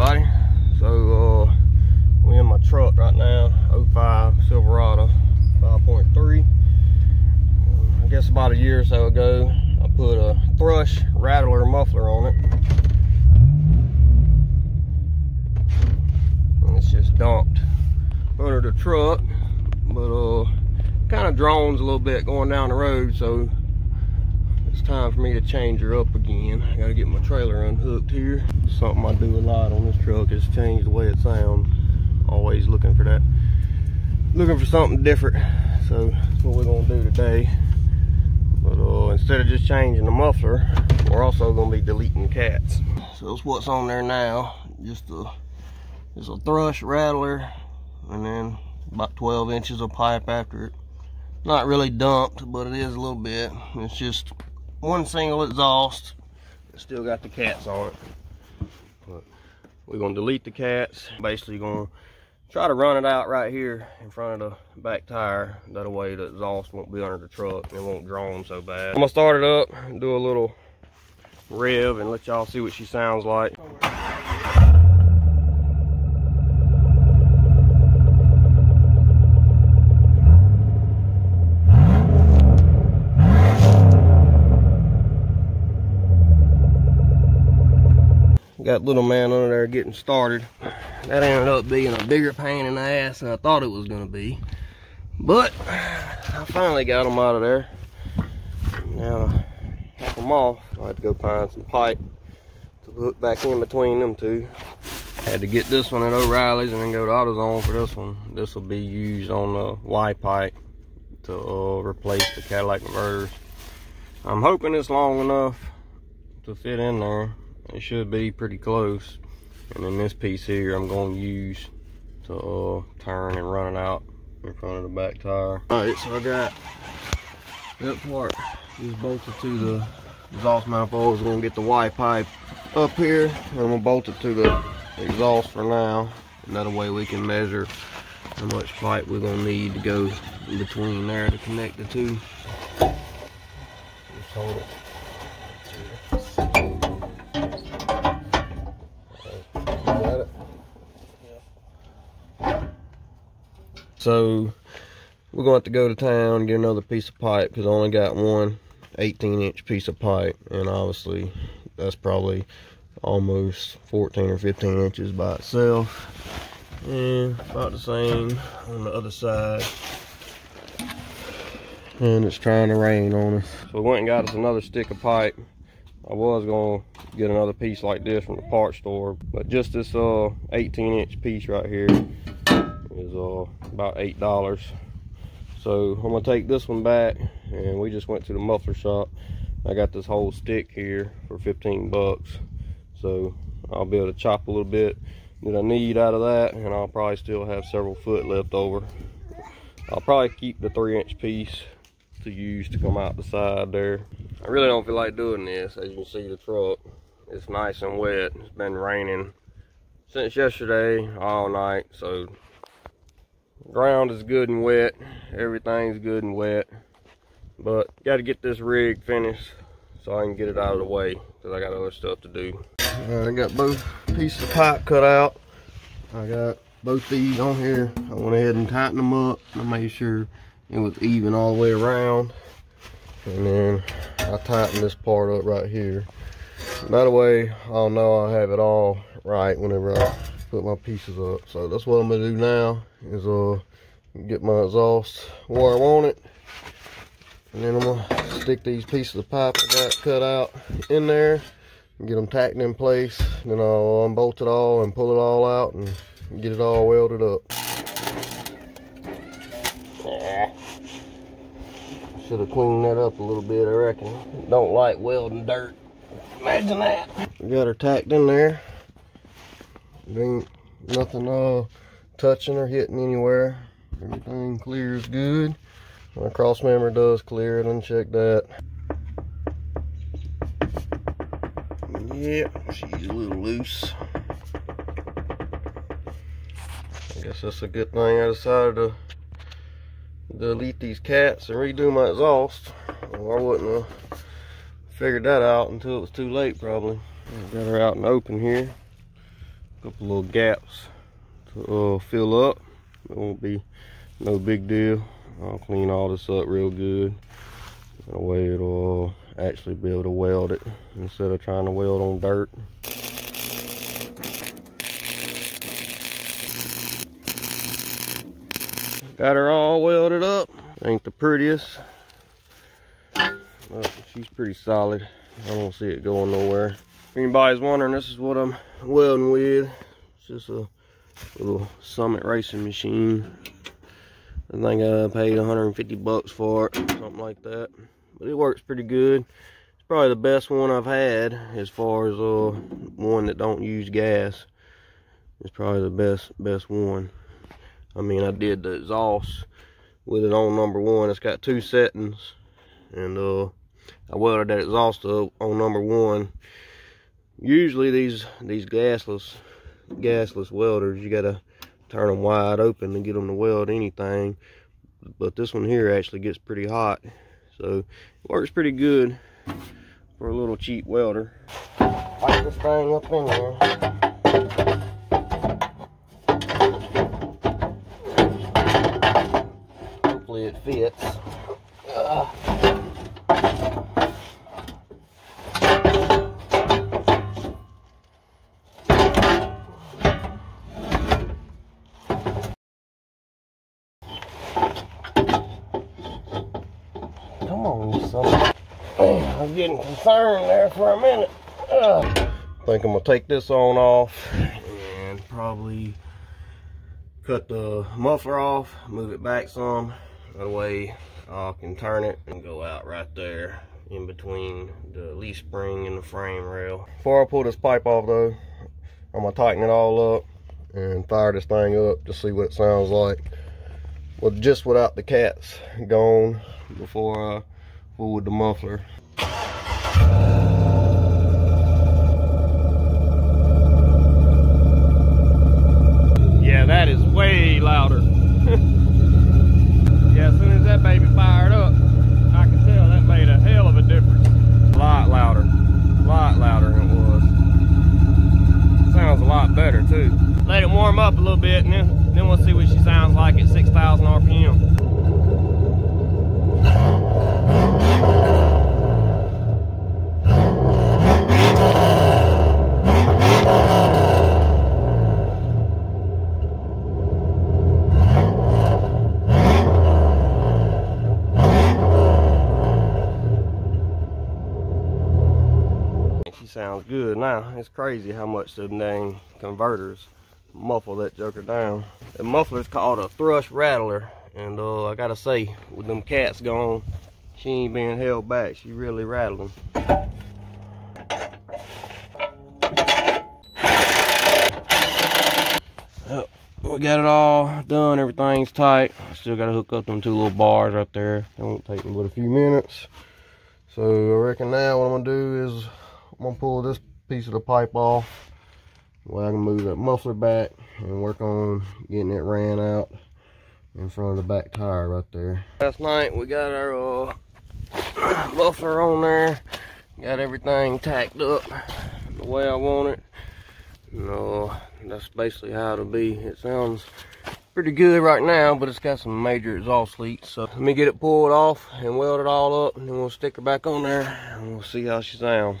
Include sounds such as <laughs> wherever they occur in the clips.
everybody. So, uh, we in my truck right now, 05 Silverado 5.3. I guess about a year or so ago, I put a Thrush Rattler muffler on it. And it's just dumped under the truck, but uh, kind of drones a little bit going down the road, so time for me to change her up again. I gotta get my trailer unhooked here. Something I do a lot on this truck is change the way it sounds. Always looking for that. Looking for something different. So that's what we're gonna do today. But uh, instead of just changing the muffler, we're also gonna be deleting cats. So that's what's on there now. Just a, just a thrush rattler and then about 12 inches of pipe after it. Not really dumped, but it is a little bit. It's just one single exhaust. Still got the cats on it. But we're gonna delete the cats. Basically gonna try to run it out right here in front of the back tire. That way the exhaust won't be under the truck and it won't drone so bad. I'm gonna start it up, do a little rev and let y'all see what she sounds like. Got little man under there getting started. That ended up being a bigger pain in the ass than I thought it was gonna be. But I finally got them out of there. Now I them off. I had to go find some pipe to hook back in between them two. Had to get this one at O'Reilly's and then go to AutoZone for this one. This will be used on the Y pipe to uh, replace the catalytic converters. I'm hoping it's long enough to fit in there it should be pretty close. And then this piece here I'm going to use to uh, turn and run it out in front of the back tire. All right so I got that part. Is bolted to the exhaust manifold. Is going to get the Y pipe up here and I'm going to bolt it to the exhaust for now. And that way we can measure how much pipe we're going to need to go in between there to connect the two. Just hold it So we're going to have to go to town and get another piece of pipe because I only got one 18 inch piece of pipe and obviously that's probably almost 14 or 15 inches by itself. And about the same on the other side. And it's trying to rain on us. So we went and got us another stick of pipe. I was gonna get another piece like this from the parts store but just this uh 18 inch piece right here is uh, about eight dollars. So I'm gonna take this one back and we just went to the muffler shop. I got this whole stick here for 15 bucks. So I'll be able to chop a little bit that I need out of that and I'll probably still have several foot left over. I'll probably keep the three inch piece to use to come out the side there. I really don't feel like doing this. As you can see the truck it's nice and wet. It's been raining since yesterday all night so ground is good and wet. Everything's good and wet. But got to get this rig finished so I can get it out of the way because I got other stuff to do. I got both pieces of pipe cut out. I got both these on here. I went ahead and tightened them up I made sure it was even all the way around. And then I tightened this part up right here. By the way I'll know I have it all right whenever I put my pieces up. So that's what I'm gonna do now is uh get my exhaust where I want it. And then I'm gonna stick these pieces of pipe I got cut out in there and get them tacked in place. Then I'll unbolt it all and pull it all out and get it all welded up. Should have cleaned that up a little bit, I reckon. Don't like welding dirt. Imagine that. Got her tacked in there. Ain't nothing uh, touching or hitting anywhere. Everything clears good. My cross member does clear it, uncheck that. Yep, she's a little loose. I guess that's a good thing I decided to delete these cats and redo my exhaust. Well, I wouldn't have figured that out until it was too late probably. Got her out and open here. Couple little gaps to uh, fill up. It won't be no big deal. I'll clean all this up real good. That way it'll actually be able to weld it instead of trying to weld on dirt. Got her all welded up. Ain't the prettiest. But she's pretty solid. I don't see it going nowhere. Anybody's wondering, this is what I'm welding with. It's just a little Summit racing machine. I think I paid 150 bucks for it, something like that. But it works pretty good. It's probably the best one I've had as far as uh, one that don't use gas. It's probably the best best one. I mean, I did the exhaust with it on number one. It's got two settings, and uh, I welded that exhaust up on number one. Usually these these gasless gasless welders, you gotta turn them wide open to get them to weld anything. But this one here actually gets pretty hot, so it works pretty good for a little cheap welder. Light this thing up in there. hopefully it fits. I'm getting concerned there for a minute. I think I'm gonna take this on off and probably cut the muffler off, move it back some, that way I can turn it and go out right there in between the leaf spring and the frame rail. Before I pull this pipe off though, I'm gonna tighten it all up and fire this thing up to see what it sounds like. Well, just without the cats gone before I fool with the muffler. Yeah, that is way louder. <laughs> yeah, as soon as that baby fired up, I can tell that made a hell of a difference. A lot louder, a lot louder than it was. Sounds a lot better too. Let it warm up a little bit and then, then we'll see what she sounds like at 6,000 RPM. She sounds good It's crazy how much the dang converters muffle that joker down. The muffler is called a thrush rattler. And uh, I gotta say, with them cats gone, she ain't being held back. She really rattling. We got it all done. Everything's tight. Still gotta hook up them two little bars right there. It won't take but a few minutes. So I reckon now what I'm gonna do is I'm gonna pull this piece of the pipe off. Well, I can move that muffler back and work on getting it ran out in front of the back tire right there. Last night we got our uh, <clears throat> muffler on there. Got everything tacked up the way I want it. No, that's basically how it'll be. It sounds pretty good right now, but it's got some major exhaust leaks. So let me get it pulled off and weld it all up, and then we'll stick her back on there, and we'll see how she sounds.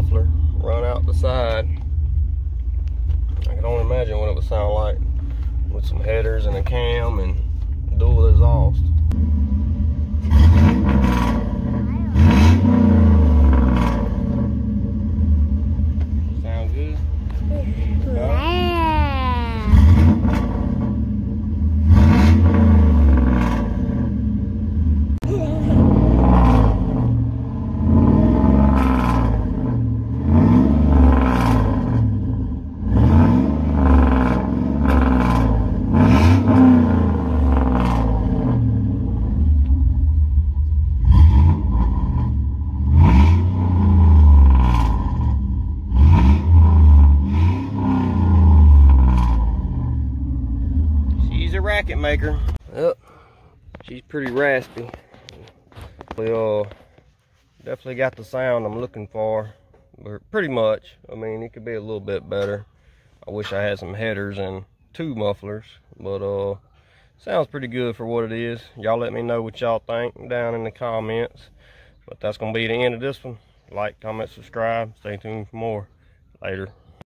Muffler run out the side. I can only imagine what it would sound like with some headers and a cam and dual exhaust. Maker. Yep, she's pretty raspy. We uh, definitely got the sound I'm looking for, but pretty much. I mean, it could be a little bit better. I wish I had some headers and two mufflers, but uh, sounds pretty good for what it is. Y'all let me know what y'all think down in the comments. But that's gonna be the end of this one. Like, comment, subscribe. Stay tuned for more. Later.